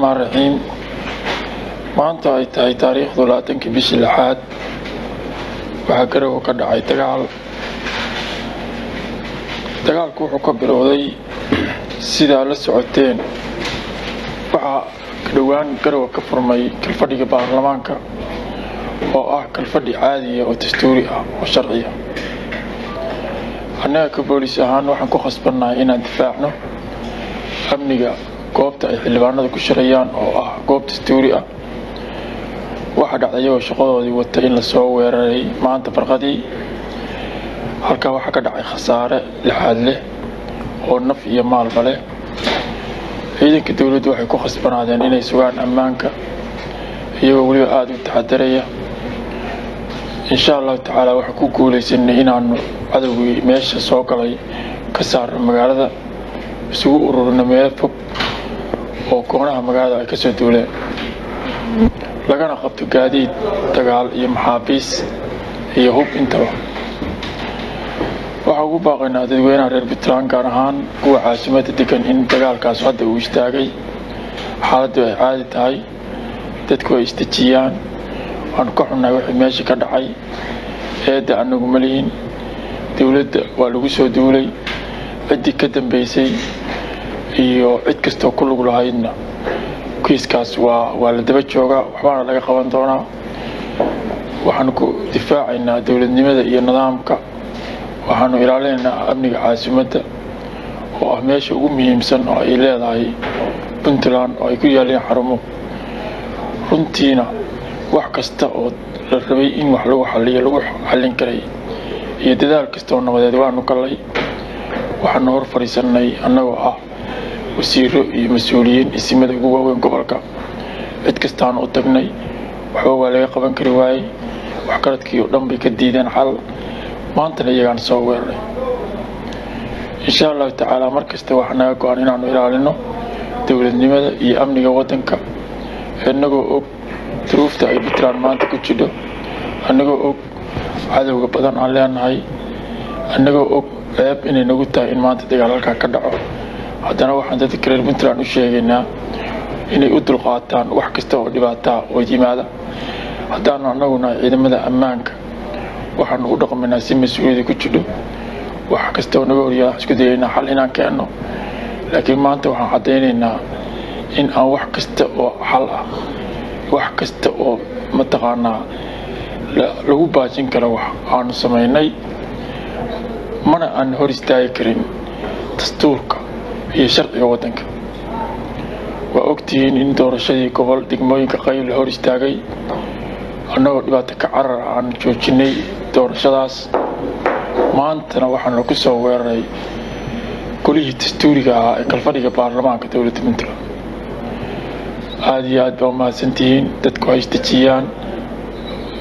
raxmaan raxiim maanta ay tahay taariikhdu labaatankii bishii lixaad waxaa garowa ka dhacay dagaal dagaalku wuxuu ka bilowday sidaa la socoteen waxaa dhowaan garowa ka furmay kalfadhiga baarlamaanka oo ah kalfadhi caadiya oo dastuuri ah oo sharciya annaga ka boolis ahaan waxaan ku khasbannahay inaan difaacno amniga goobta ay xildhibaanada ku shirayaan oo ah goob dastuuri ah. Waxaa dhacday iyagoo shaqadoodii wata in la soo weeraray maanta barqadii halkaa waxaa ka dhacay khasaare lixaad leh oo naf iyo maalba leh ciidanka dowladdu waxay ku khasbanaadeen inay sugaan ammaanka iyagoo weliba aada u taxadaraya insha allahu tacaala waxaan ku guulaysanay inaanu cadowgii meesha soo galay ka saarno magaalada isugu ururino meelo fog oo koonaha magaalada ay ka soo duuleen. Lagana qabto gaadiid dagaal iyo maxaabiis iyo hub intaba. Waxaa ugu baaqaynaa dadweynaha reer puntland gaar ahaan kuwa caasimada degan in dagaalkaas hadda uu istaagay. Xaaladdu ay caadi tahay dadku ay isdejiyaan waanu ka xunnahay wixii meesha ka dhacay. Eedda anagu ma lihin dowladda waa lagu soo duulay. Ciddii ka dambeysay iyo cid kastoo ku lug lahaydna. Kiiskaas waa waa la daba joogaa waxbaana laga qaban doonaa. Waxaanu ku difaacaynaa dowladnimada iyo nidaamka. Waxaanu ilaalinaynaa amniga caasimadda oo ah meesha ugu muhiimsan oo ay leedahay puntland oo ay ku yaaleen xarumo. Runtiina wax kasta oo la rabay in wax lagu xaliyo lagu xallin karay iyo dadaal kastaoo nabadeed waanu gallay waxaanu hor fadhiisannay annagoo ah wasiiro iyo mas'uuliyiin isimada ugu waaweyn gobolka. Cid kastaanu u tagnay waxba waa laga qaban kari waayey waxgaradkii oo dhan bay ka diideen xal. Maantana iyagaan soo weeraray insha allahu tacaala mar kasta waxaa naga go-an inaanu ilaalino dowladnimada iyo amniga waddanka. Innagoo og duruufta ay puntland maanta ku jidho. Annagoo og cadowga badan aan leenahay. Annagoo og ceeb inay nagu tahay in maanta dagaal halkaa ka dhaco haddana waxaan dadka reer puntland u sheegaynaa inay u dulqaataan wax kasta oo dhibaataa oo yimaada. Haddaanu annagu nahay ciidamada ammaanka waxaanu u dhaqmaynaa si mas'uuliyada ku jidho. Wax kasta oo naga horyaa isku dayaynaa xal inaan keenno laakiin maanta waxaan caddaynaynaa in aan wax kasta oo xal ah wax kasta oo mataqaanaa lagu baajin karo wax aanu samaynay. Mana aan hor istaagi karin dastuurka iyo sharciga waddanka waa ogtihiin in doorashadii gobol degmooyinka qayb la hor istaagay annagoo dhibaato ka carar aan joojinay doorashadaas. Maantana waxaanu ku soo weeraray golihii dastuuriga ahaa ee kalfadhiga baarlamaanka dowladda puntland aada iyo aad baa umahadsantihiin dadku ha isdejiyaan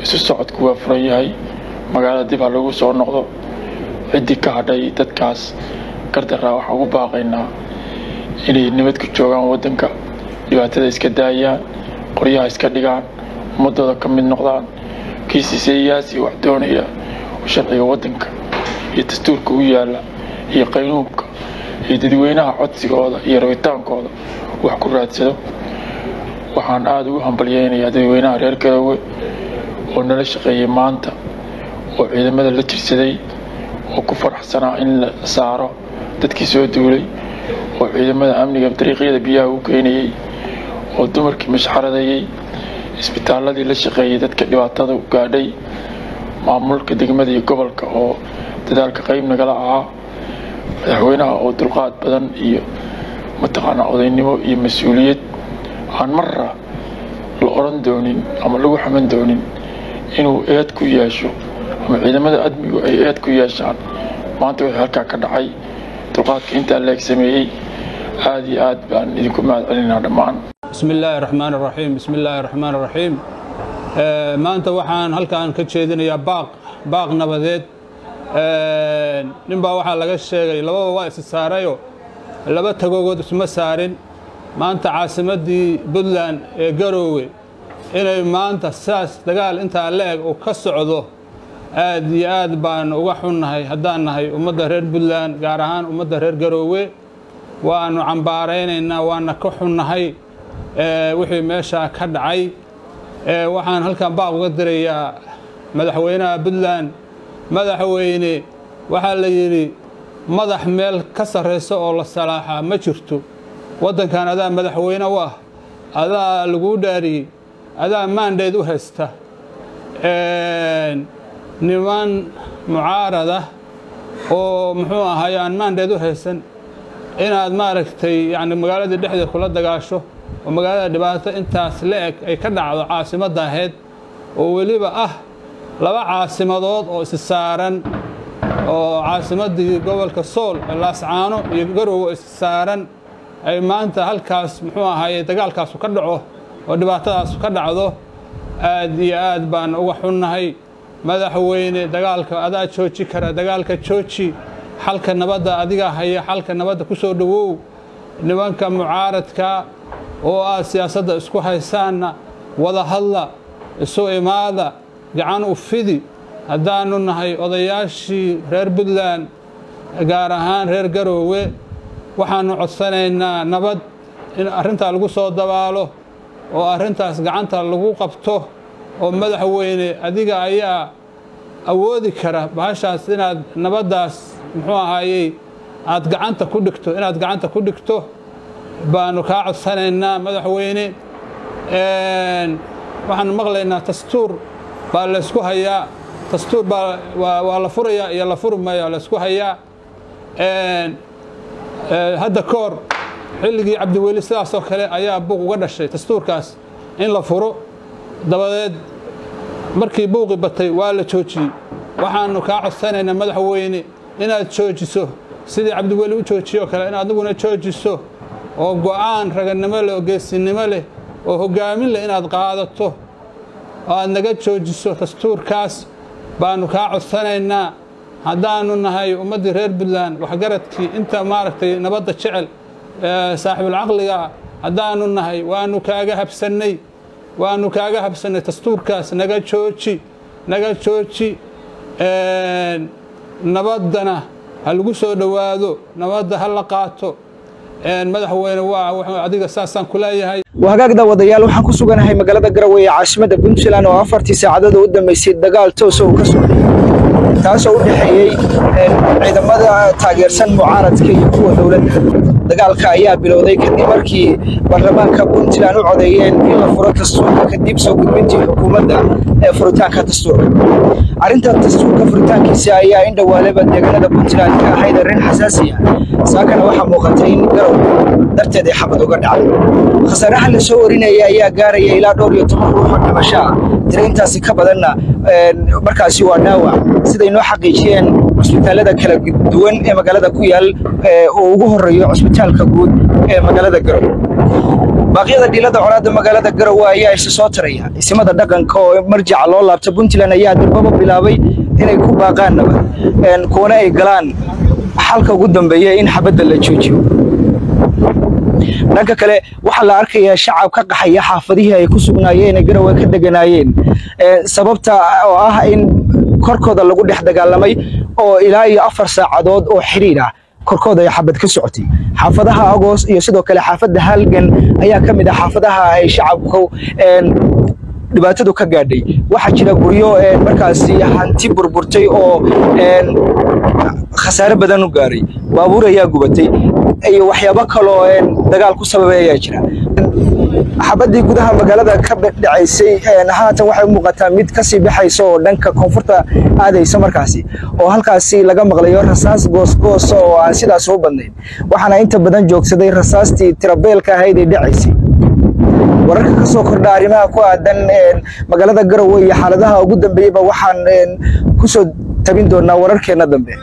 isu socodku waa furan yahay magaalada dib ha lagu soo noqdo ciddii ka hadhay dadkaas gardaraa waxaan ugu baaqaynaa inay nabad ku joogaan waddanka dhibaatada iska daayaan qoryaha iska dhigaan ummadooda ka mid noqdaan kiisi siyaasi wax doonaya oo sharciga waddanka iyo dastuurka u yaalla iyo qaynuubka iyo dadweynaha codsigooda iyo rabitaankooda wax ku raadsado. Waxaan aada ugu hambalyeynayaa dadweynaha reer garoowe oo nala shaqeeyay maanta oo ciidamada la jirsaday oo ku faraxsanaa in la saaro dadkii soo duulay oo ciidamada amniga dariiqyada biyaha u keenayey oo dumarkii mashxaradayey isbitaaladii la shaqeeyay dadka dhibaatada gaadhay maamulka degmada iyo gobolka oo dadaalka qayb nagala ahaa madaxweynaha oo dulqaad badan iyo mataqaanaa odaynimo iyo mas'uuliyad. Aan marra la odhan doonin ama lagu xaman doonin inuu eed ku yeesho ama ciidamada admigu ay eed ku yeeshaan. Maanta wixii halkaa ka dhacay. Dulqaadka intaa leeg sameeyey aada iyo aad baan idinku mahad celinaa dhammaan. Bismi illaahi raxmaan raxiim bismi illaahi raxmaan raxiim maanta waxaan halkaan ka jeedinayaa baaq baaq nabadeed. Ninbaa waxaa laga sheegay lababa waa is saarayo laba tagogood isma saarin. Maanta caasimaddii puntland ee garoowe inay maanta sidaas dagaal intaa la-eg uu ka socdo aad iyo aad baan uga xunnahay haddaan nahay ummadda reer puntland gaar ahaan ummadda reer garoowe. Waanu cambaaraynaynaa waana ka xunnahay wixii meeshaa ka dhacay. Waxaan halkan baaq uga dirayaa madaxweynaha puntland. Madaxweyne waxaa la yidhi madax meel ka sarraysa oo la salaaxaa ma jirto. Waddankan adaa madaxweyne u ah adaa laguu dhaariyey adaa maandheed u haysta niman mucaarada oo muxuu ahaay aan maandheed u haysan inaad maaragtay yani magaalada dhexdeed kula dagaasho oo magaalada dhibaato intaas la eg ay ka dhacdo caasimadda ahayd oo weliba ah laba caasimadood oo isi saaran oo caasimaddii gobolka sool laascaano iyo garowe isi saaran ay maanta halkaas muxuu ahaaye dagaalkaasu ka dhaco oo dhibaatadaasu ka dhacdo aad iyo aad baan uga xunnahay madaxweyne dagaalka adaa jooji kara dagaalka jooji xalka nabadda adigaa haya xalka nabadda ku soo dhowow nimanka mucaaradka oo aad siyaasadda isku haysaanna wada hadla isu imaada gacan u fidi. Haddaannu nahay odayaashii reer puntland gaar ahaan reer garoowe waxaannu codsanaynaa nabad in arrintaa lagu soo dabaalo oo arrintaas gacanta lagu qabto oo madaxweyne adiga ayaa awoodi kara bahashaas inaad nabaddaas muxuu ahaayey aad gacanta ku dhigto inaad gacanta ku dhigto. Baanu kaa codsanaynaa madaxweyne. Waxaanu maqlaynaa dastuur baa laysku hayaa. Dastuur baa waa la furayaa iyo la furi maayo laysku hayaa. Hadda ka hor xilligii cabdiweli sidaasoo kale ayaa buuq uga dhashay dastuurkaas in la furo dabadeed markii buuqi batay waa la joojiyey. Waxaanu kaa codsanaynaa madaxweyne inaad joojiso sidii cabdiweli u joojiyoo kale in adiguna joojiso oo go'aan raganimo leh oo geesinimo leh oo hoggaamin leh inaad qaadato oo aad naga joojiso dastuurkaas baanu kaa codsanaynaa. Haddaannu nahay ummaddii reer puntland waxgaradkii inta maaragtay nabadda jecel saaxiibulcaqliga haddaannu nahay waannu kaaga habsannay waannu kaaga habsannay dastuurkaas naga jooji naga jooji nabaddana ha lagu soo dhowaado nabadda ha la qaato. Madaxweyne waa adiga saasaan ku leeyahay. Wahagaag daawadayaal waxaan ku suganahay magaalada garowe ee caasimadda puntland oo afartii saacadood u dambeysay dagaal toosa uu ka socday. Taasoo u dhexeeyey ciidamada taageersan mucaaradka iyo kuwa dowladda dagaalka ayaa bilowday kadib markii baarlamaanka puntland u codeeyeen in la furo dastuurka kadib soo gudbintii xukuumadda ee furitaanka dastuurka. Arrinta dastuurka furitaankiisa ayaa in dhowaaleba deegaanada puntland ka ahayd arrin xasaasi ah. Saakana waxaa muuqatay in garow darteed ay xabad uga dhacday. Khasaaraha la soo warinaya ayaa gaaraya ilaa dhowr iyo toban ruux oo dhimasho ah. Tiro intaasi ka badanna markaasi waa dhaawac. Siday noo xaqiijiyeen cusbitaalada kala duwan ee magaalada ku yaal oo ugu horeeyo cusbitaalka guud ee magaalada garowe baaqyada dhilada colaadda magaalada garowe ayaa isa soo taraya. Isimada dhaqanka oo marjaca loo laabta puntland ayaa durbaba bilaabay inay ku baaqaan nabad kuwana ay galaan. Xalka ugu dambeeya in xabadda la joojiyo. Dhanka kale waxaa la arkayaa shacab ka qaxaya xaafadihii ay ku sugnaayeen ee garowe ka deganaayeen. Sababta oo ah in korkooda lagu dhex dagaalamay oo ilaa iyo afar saacadood oo xidhiidh ah. Korkooda ay xabad ka socotay. Xaafadaha agoos iyo sidoo kale xaafadda halgan ayaa ka mid ah xaafadaha ay shacabku dhibaatadu ka gaadhay. Waxaa jira guryo markaasi hanti burburtay oo khasaare badan u gaaray. Baabuur ayaa gubatay. Iyo waxyaabo kaloo dagaal ku sababay ayaa jira xabaddii gudaha magaalada ka dhacaysay haatan waxay u muuqataa mid ka sii baxaysa oo dhanka koonfurta aadaysa markaasi oo halkaasi laga maqlayo rasaas goosgoosa oo aan sidaas u badnayn. Waxaana inta badan joogsaday rasaastii tirabeelka ahayd ee dhacaysay. Wararka ka soo kordha arrimaha ku aadan magaalada garowe iyo xaaladaha ugu dambeeyeyba waxaan ku soo tabin doonaa wararkeenna dambe